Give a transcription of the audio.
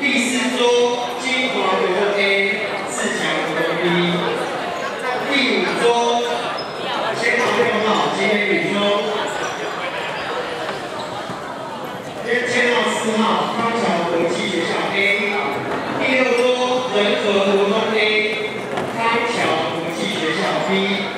第四桌金华国中 A，自强国中 B。第五桌先塘六号街五中。第六桌街道四号康桥国际学校 A。第六桌仁和国中 A，康桥国际学校 B。